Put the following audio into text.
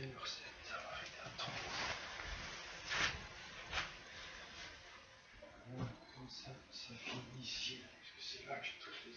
ça va arrêter sur cette Comme ça, ça finit ici, parce que c'est là que j'ai toutes les